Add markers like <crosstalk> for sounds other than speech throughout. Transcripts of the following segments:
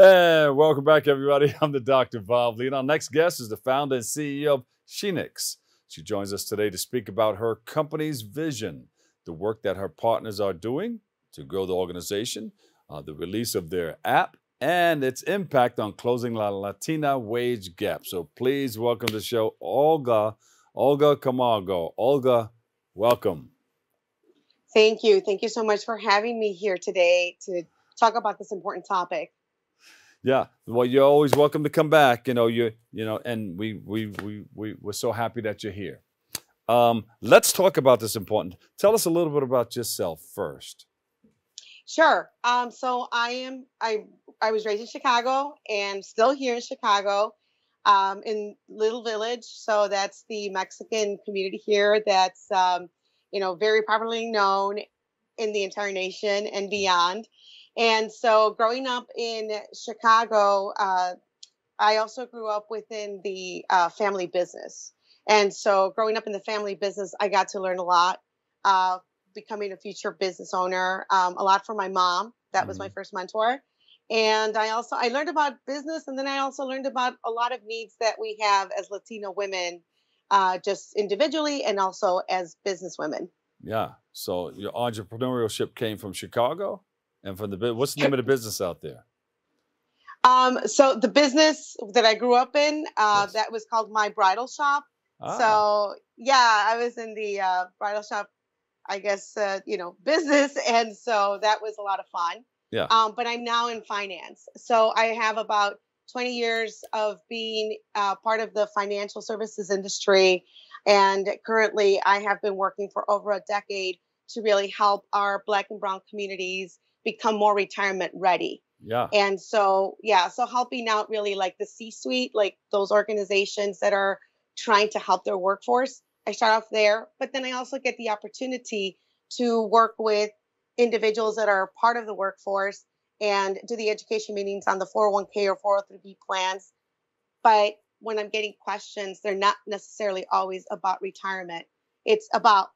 And welcome back, everybody. <laughs> I'm the Dr. Bob Lee. and Our next guest is the founder and CEO of Shenix. She joins us today to speak about her company's vision, the work that her partners are doing to grow the organization, uh, the release of their app, and its impact on closing the Latina wage gap. So please welcome to the show, Olga, Olga Camargo. Olga, welcome. Thank you. Thank you so much for having me here today to talk about this important topic. Yeah, well, you're always welcome to come back. You know, you you know, and we we we we we're so happy that you're here. Um, let's talk about this important. Tell us a little bit about yourself first. Sure. Um, so I am I I was raised in Chicago and still here in Chicago, um, in Little Village. So that's the Mexican community here. That's um, you know very popularly known in the entire nation and beyond. And so growing up in Chicago, uh, I also grew up within the uh, family business. And so growing up in the family business, I got to learn a lot, uh, becoming a future business owner, um, a lot from my mom. That was mm-hmm. my first mentor. And I also, I learned about business and then I also learned about a lot of needs that we have as Latino women, uh, just individually and also as business women. Yeah. So your entrepreneurship came from Chicago? And from the what's the name of the business out there? Um, so the business that I grew up in, uh, yes. that was called My Bridal Shop. Ah. So yeah, I was in the uh, bridal shop, I guess uh, you know <laughs> business, and so that was a lot of fun. Yeah. Um, but I'm now in finance, so I have about 20 years of being uh, part of the financial services industry, and currently I have been working for over a decade to really help our Black and Brown communities become more retirement ready. Yeah. And so, yeah, so helping out really like the C suite, like those organizations that are trying to help their workforce. I start off there, but then I also get the opportunity to work with individuals that are part of the workforce and do the education meetings on the 401k or 403b plans. But when I'm getting questions, they're not necessarily always about retirement. It's about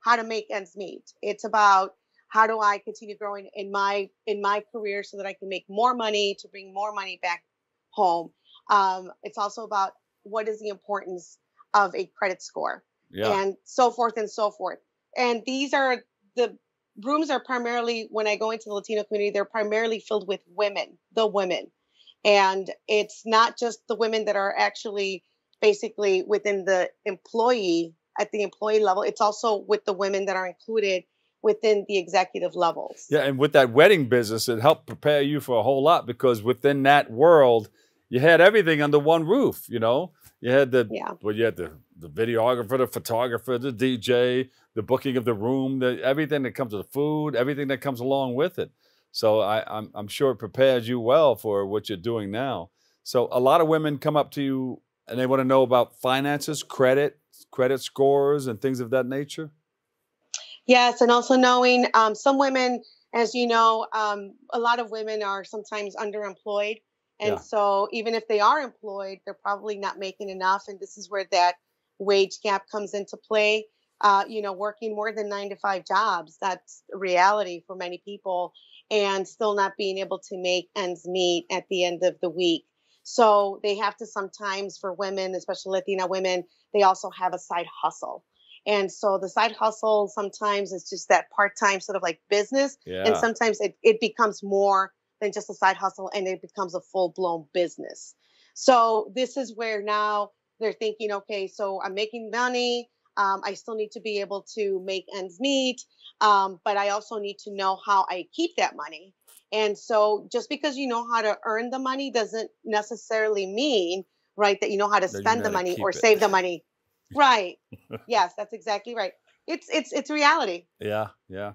how to make ends meet. It's about how do I continue growing in my in my career so that I can make more money to bring more money back home. Um, it's also about what is the importance of a credit score yeah. and so forth and so forth. And these are the rooms are primarily when I go into the Latino community, they're primarily filled with women, the women. And it's not just the women that are actually basically within the employee at the employee level, it's also with the women that are included within the executive levels. Yeah, and with that wedding business, it helped prepare you for a whole lot because within that world, you had everything under one roof. You know, you had the yeah. well, you had the the videographer, the photographer, the DJ, the booking of the room, the everything that comes with the food, everything that comes along with it. So I, I'm I'm sure it prepares you well for what you're doing now. So a lot of women come up to you and they want to know about finances, credit, credit scores, and things of that nature. Yes, and also knowing um, some women, as you know, um, a lot of women are sometimes underemployed. And yeah. so even if they are employed, they're probably not making enough. And this is where that wage gap comes into play. Uh, you know, working more than nine to five jobs, that's reality for many people, and still not being able to make ends meet at the end of the week. So they have to sometimes, for women, especially Latina women, they also have a side hustle. And so the side hustle sometimes is just that part time sort of like business. Yeah. And sometimes it, it becomes more than just a side hustle and it becomes a full blown business. So this is where now they're thinking, okay, so I'm making money. Um, I still need to be able to make ends meet. Um, but I also need to know how I keep that money. And so just because you know how to earn the money doesn't necessarily mean, right, that you know how to spend the money or it. save the money Right. <laughs> yes, that's exactly right. It's it's it's reality. Yeah, yeah.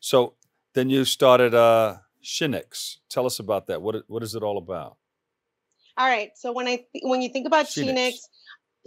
So then you started uh Shenix. Tell us about that. What what is it all about? All right. So when I th- when you think about Shenix,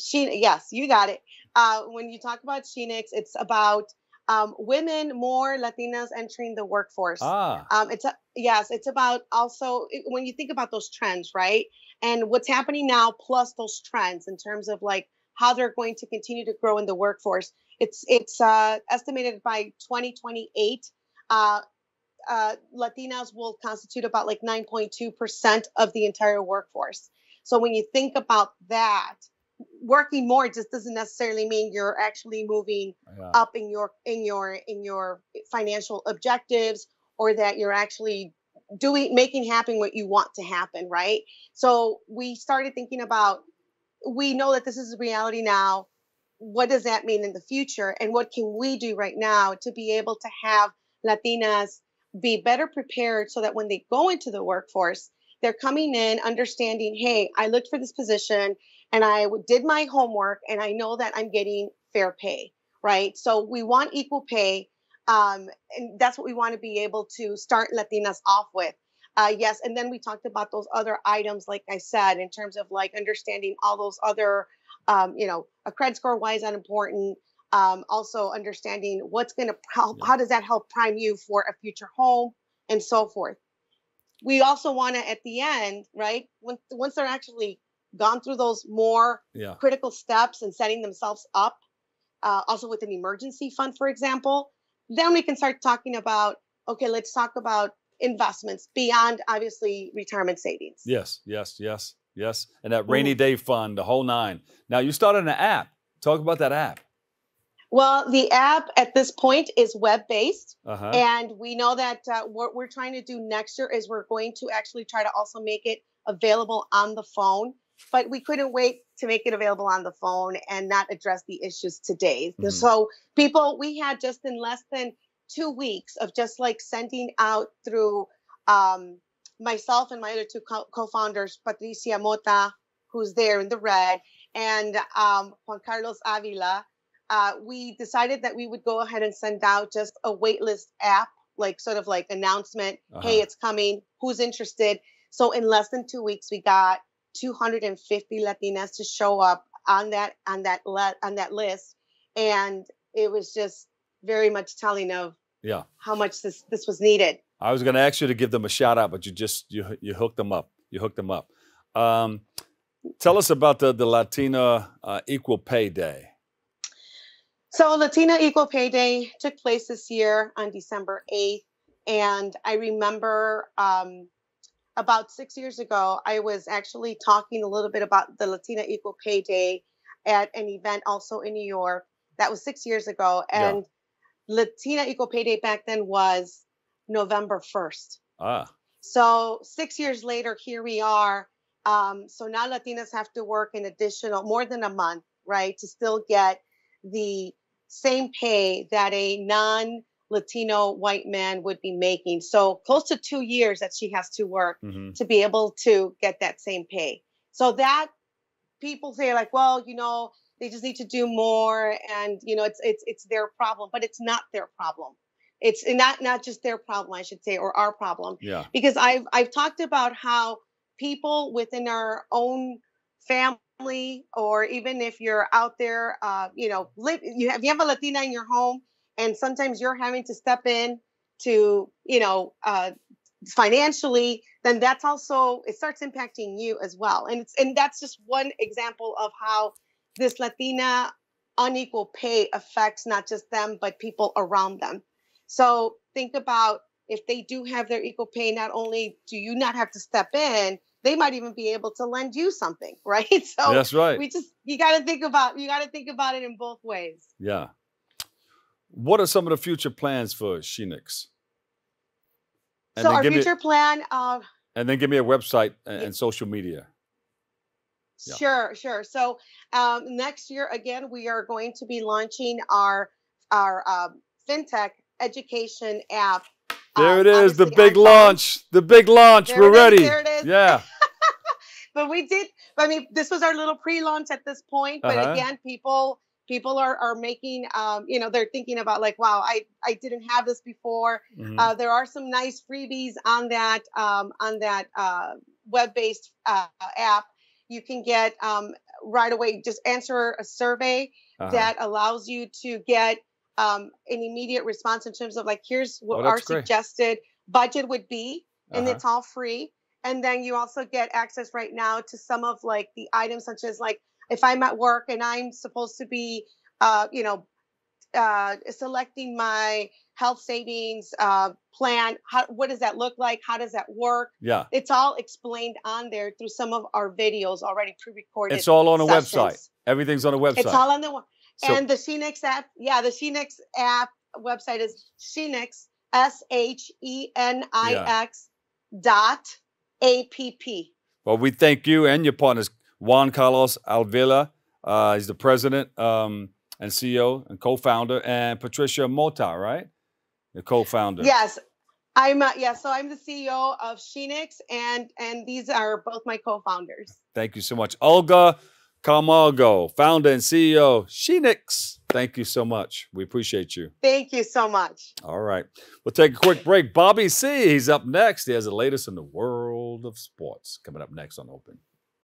Shenix, yes, you got it. Uh, when you talk about Shenix, it's about um, women, more Latinas entering the workforce. Ah. Um, it's a, yes, it's about also it, when you think about those trends, right? And what's happening now, plus those trends in terms of like how they're going to continue to grow in the workforce. It's it's uh, estimated by 2028, uh, uh, Latinas will constitute about like 9.2% of the entire workforce. So when you think about that, working more just doesn't necessarily mean you're actually moving yeah. up in your in your in your financial objectives or that you're actually doing making happen what you want to happen right so we started thinking about we know that this is a reality now. What does that mean in the future? And what can we do right now to be able to have latinas be better prepared so that when they go into the workforce they're coming in understanding hey i looked for this position and i did my homework and i know that i'm getting fair pay right? So we want equal pay um, and that's what we want to be able to start latinas off with uh, yes and then we talked about those other items like i said in terms of like understanding all those other um, you know a credit score why is that important um, also understanding what's going to help yeah. how does that help prime you for a future home and so forth we also want to at the end right when, once they're actually gone through those more yeah. critical steps and setting themselves up uh, also with an emergency fund for example then we can start talking about okay let's talk about investments beyond obviously retirement savings yes yes yes yes and that rainy mm-hmm. day fund the whole nine now you started an app talk about that app well, the app at this point is web based. Uh-huh. And we know that uh, what we're trying to do next year is we're going to actually try to also make it available on the phone. But we couldn't wait to make it available on the phone and not address the issues today. Mm-hmm. So, people, we had just in less than two weeks of just like sending out through um, myself and my other two co founders, Patricia Mota, who's there in the red, and um, Juan Carlos Avila uh, we decided that we would go ahead and send out just a waitlist app, like sort of like announcement, uh-huh. hey, it's coming, who's interested. So in less than two weeks, we got 250 Latinas to show up on that on that le- on that list, and it was just very much telling of yeah how much this this was needed. I was going to ask you to give them a shout out, but you just you you hooked them up. You hooked them up. Um, tell us about the the Latina uh, Equal Pay Day. So Latina Equal Pay Day took place this year on December 8th. And I remember um, about six years ago, I was actually talking a little bit about the Latina Equal Pay Day at an event also in New York. That was six years ago. And. Latina Equal Pay Day back then was November 1st. Ah. So six years later, here we are. Um, so now Latinas have to work an additional more than a month, right, to still get the same pay that a non Latino white man would be making. So close to two years that she has to work mm-hmm. to be able to get that same pay. So that people say like, well, you know, they just need to do more and you know it's it's it's their problem, but it's not their problem. It's not not just their problem, I should say, or our problem. Yeah. Because I've I've talked about how people within our own family or even if you're out there, uh, you know, live, you have you have a Latina in your home, and sometimes you're having to step in to, you know, uh, financially, then that's also it starts impacting you as well. And it's and that's just one example of how this Latina unequal pay affects not just them but people around them. So think about if they do have their equal pay, not only do you not have to step in, they might even be able to lend you something, <laughs> right? So that's right. We just you got to think about you got to think about it in both ways. Yeah. What are some of the future plans for Shenix? so our future plan. Uh, and then give me a website and, and social media. Yeah. Sure, sure. So um, next year, again, we are going to be launching our our um, fintech education app there um, it is, the big launch. The big launch. There We're ready. There it is. Yeah. <laughs> but we did. I mean, this was our little pre-launch at this point. But uh-huh. again, people people are are making. Um, you know, they're thinking about like, wow, I I didn't have this before. Mm-hmm. Uh, there are some nice freebies on that um, on that uh, web-based uh, app. You can get um, right away. Just answer a survey uh-huh. that allows you to get um, an immediate response in terms of like, here's what oh, our great. suggested budget would be, and uh-huh. it's all free. And then you also get access right now to some of like the items such as like if I'm at work and I'm supposed to be, uh, you know, uh, selecting my health savings uh, plan. How, what does that look like? How does that work? Yeah. It's all explained on there through some of our videos already pre-recorded. It's all on a website. Everything's on a website. It's all on the one. So, and the SheNix app, yeah, the SheNix app website is SheNix, S H E N I X dot A P P. Well, we thank you and your partners, Juan Carlos Avila. Uh, he's the president um, and CEO and co-founder, and Patricia Mota, right? The co-founder. Yes, I'm. Uh, yeah, so I'm the CEO of SheNix, and and these are both my co-founders. Thank you so much, Olga Camargo, founder and CEO, SheNix. Thank you so much. We appreciate you. Thank you so much. All right. We'll take a quick break. Bobby C. He's up next. He has the latest in the world of sports coming up next on Open.